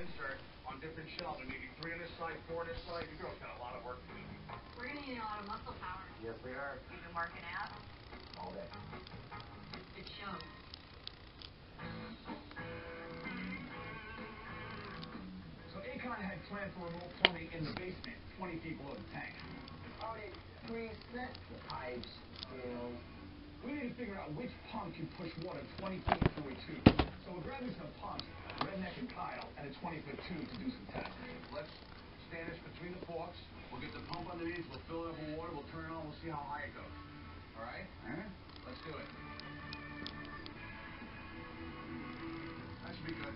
insert on different shelves. There may be three on this side, four on this side. You girls got a lot of work to do. We're gonna need a lot of muscle power. Yes, we are. You've been working out. All day. It shows. So Akon had planned for remote plumbing in the basement, 20 feet below the tank. How did Chris set the pipes, Bill? We need to figure out which pump can push water 20 feet into a tube. So we're grabbing some pumps, Redneck and Kyle, and a 20-foot tube to do some tests. Let's stand this between the forks. We'll get the pump underneath. We'll fill it up with water. We'll turn it on. We'll see how high it goes. All right? All right. Let's do it. That should be good.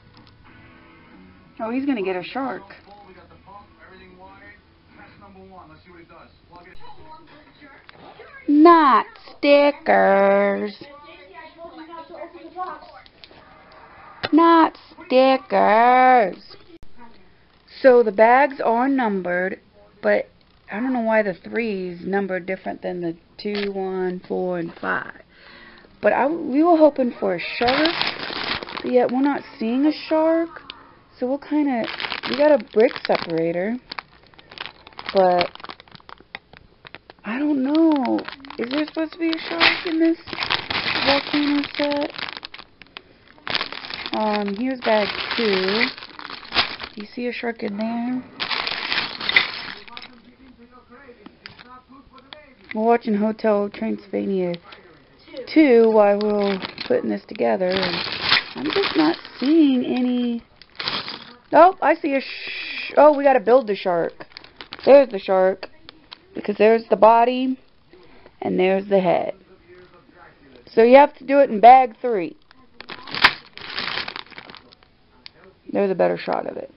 Oh, he's gonna get a shark. We got the pump, everything wired. Test number one. Let's see what it does. Plug it. Not stickers. Not stickers. So the bags are numbered, but I don't know why the three is numbered different than the two, one, four, and five. But I, we were hoping for a shark, but yet we're not seeing a shark. So we'll kind of, we got a brick separator, but I don't know. Is there supposed to be a shark in this volcano set? Um, here's bag two. Do you see a shark in there? We're watching Hotel Transylvania 2 while we're putting this together, and I'm just not seeing any... Oh, I see a. Oh, we gotta build the shark. There's the shark. Because there's the body, and there's the head. So you have to do it in bag three. There's a better shot of it.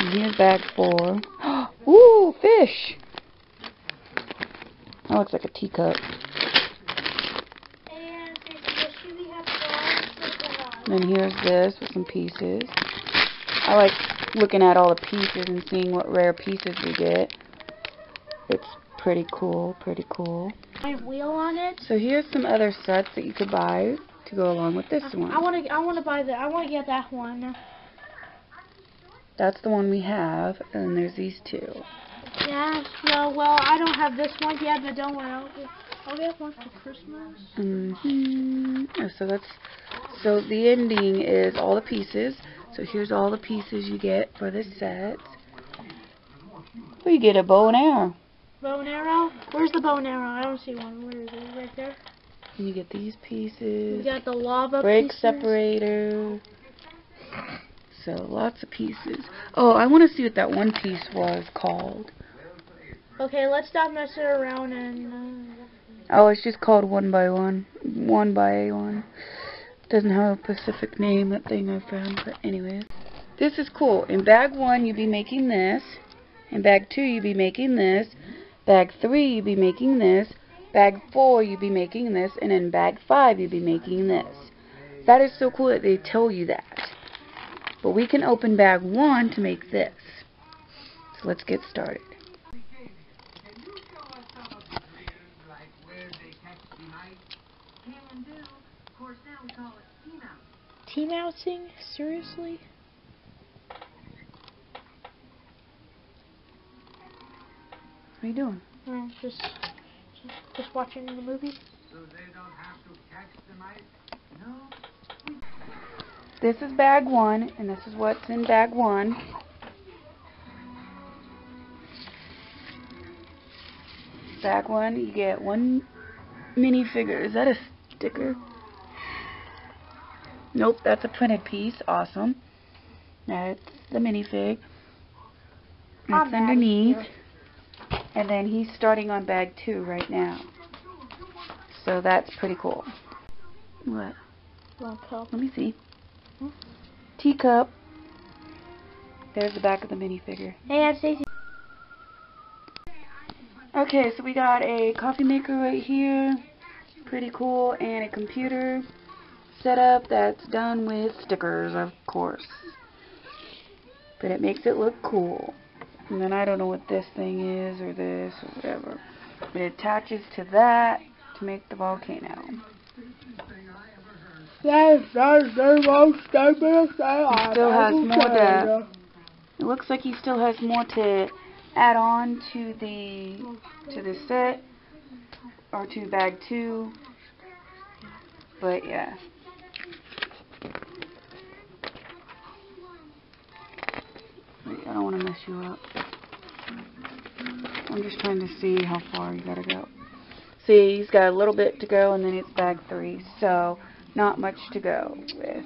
And here's bag four. Ooh, fish! That looks like a teacup. And then here's this with some pieces. I like looking at all the pieces and seeing what rare pieces we get. It's pretty cool, pretty cool. My wheel on it. So here's some other sets that you could buy to go along with this one. I want to. I want to buy the. I want to get that one. That's the one we have, and there's these two. Yeah. Well, well, I don't have this one yet, but don't worry. I'll get, I'll get one for Christmas. hmm So that's so the ending is all the pieces. So here's all the pieces you get for this set. We get a bow and arrow. Bow and arrow. Where's the bow and arrow? I don't see one. Where is it? Right there. And you get these pieces. You got the lava Break pieces. separator. So lots of pieces. Oh, I want to see what that one piece was called. Okay, let's stop messing around and. Uh, Oh, it's just called one by one. One by one. Doesn't have a specific name, that thing I found, but anyways. This is cool. In bag one, you'd be making this. In bag two, you'd be making this. Bag three, you'd be making this. Bag four, you'd be making this. And in bag five, you'd be making this. That is so cool that they tell you that. But we can open bag one to make this. So let's get started. team outing? Seriously? What are you doing? Uh, just, just, just watching the movie. This is bag one, and this is what's in bag one. Bag one, you get one minifigure. Is that a sticker? Nope, that's a printed piece. Awesome. That's the minifig. That's I'm underneath. And then he's starting on bag two right now. So that's pretty cool. What? Cup. Let me see. Hmm? Teacup. There's the back of the minifigure. Hey, Aunt Stacy. Okay, so we got a coffee maker right here. Pretty cool. And a computer setup that's done with stickers, of course. But it makes it look cool. And then I don't know what this thing is, or this, or whatever. It attaches to that to make the volcano. That's that's the most stupidest thing still has more to- It looks like he still has more to add on to the to the set or to bag two. But yeah. I don't want to mess you up. I'm just trying to see how far you gotta go. See, he's got a little bit to go and then it's bag three, so not much to go with.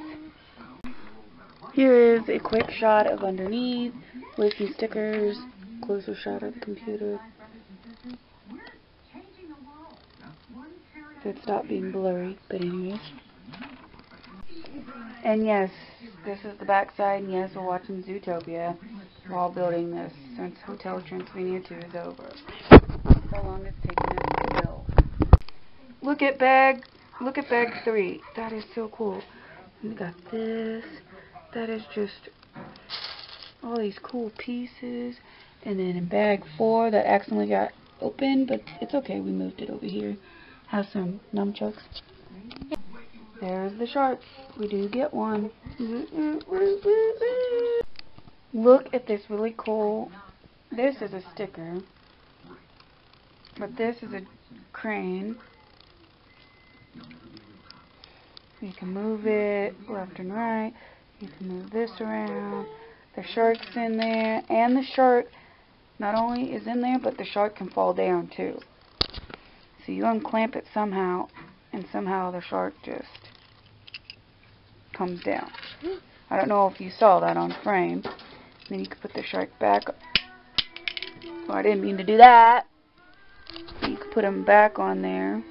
Here is a quick shot of underneath with some stickers, closer shot of the computer. It stopped being blurry, but anyways. And yes, this is the backside, and yes, we're watching Zootopia while building this, since Hotel Transylvania 2 is over. How long it's taken us to build. Look at bag, look at bag 3. That is so cool. We got this. That is just all these cool pieces. And then in bag 4, that accidentally got open, but it's okay, we moved it over here. Have some nunchucks. There's the shark. We do get one. Look at this really cool. This is a sticker. But this is a crane. You can move it left and right. You can move this around. The shark's in there. And the shark not only is in there, but the shark can fall down too. So you unclamp it somehow, and somehow the shark just comes down. I don't know if you saw that on frame. Then you can put the shark back. Oh, I didn't mean to do that. You can put him back on there.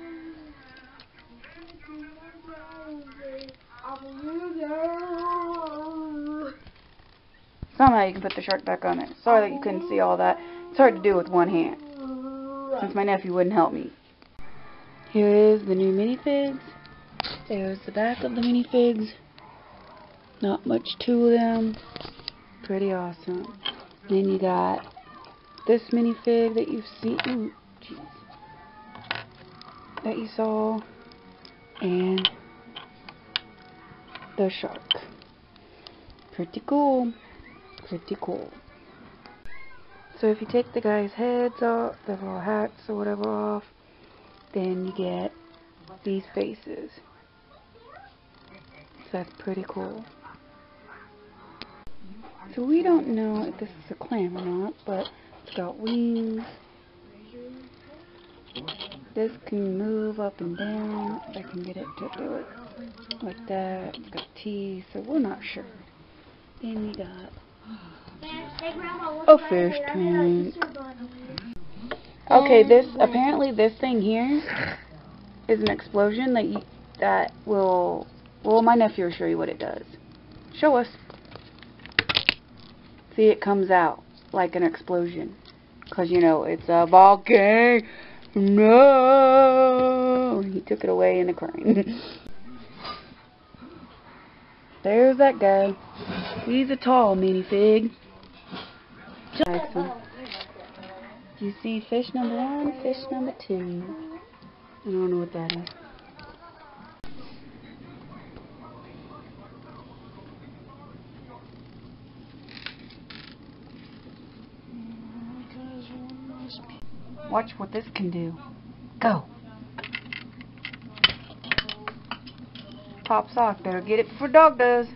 Somehow you can put the shark back on there. Sorry that you couldn't see all that. It's hard to do with one hand. Since my nephew wouldn't help me. Here is the new minifigs. There's the back of the minifigs. Not much to them. Pretty awesome. Then you got this minifig that you've seen. Ooh. That you saw. And the shark. Pretty cool. Pretty cool. So if you take the guy's heads off, the little hats or whatever off, then you get these faces. So that's pretty cool. So we don't know if this is a clam or not, but it's got wings. This can move up and down. I can get it to do it like that. It's got teeth, so we're not sure. Then we got A fish tank. Okay, this apparently this thing here is an explosion that you, that will well my nephew will show you what it does. Show us. See it comes out like an explosion. Cause you know it's a volcano. No, he took it away in a crane. There's that guy. He's a tall minifig. Jackson. Do you see fish number one, fish number two? I don't know what that is. Watch what this can do. Go. Pops off. Better get it before dog does.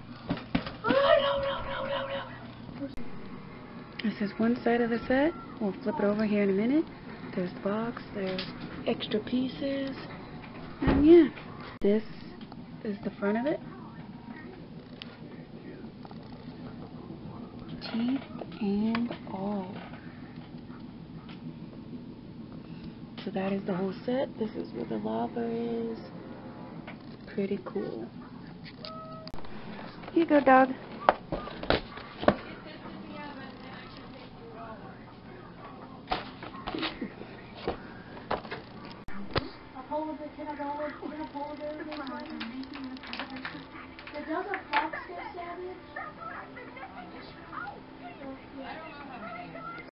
This is one side of the set. We'll flip it over here in a minute. There's the box. There's extra pieces. And yeah, this is the front of it. Teeth and all. So that is the whole set. This is where the lava is. Pretty cool. Here you go, dog.